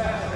Four.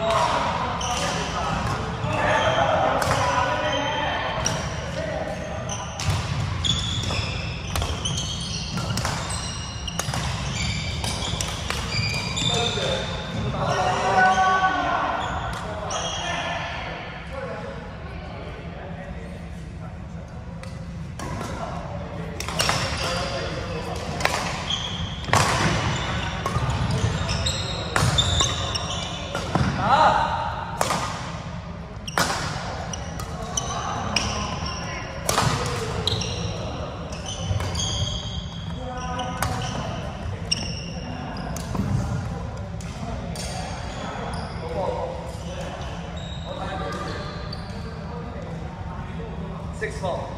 Oh. six hole.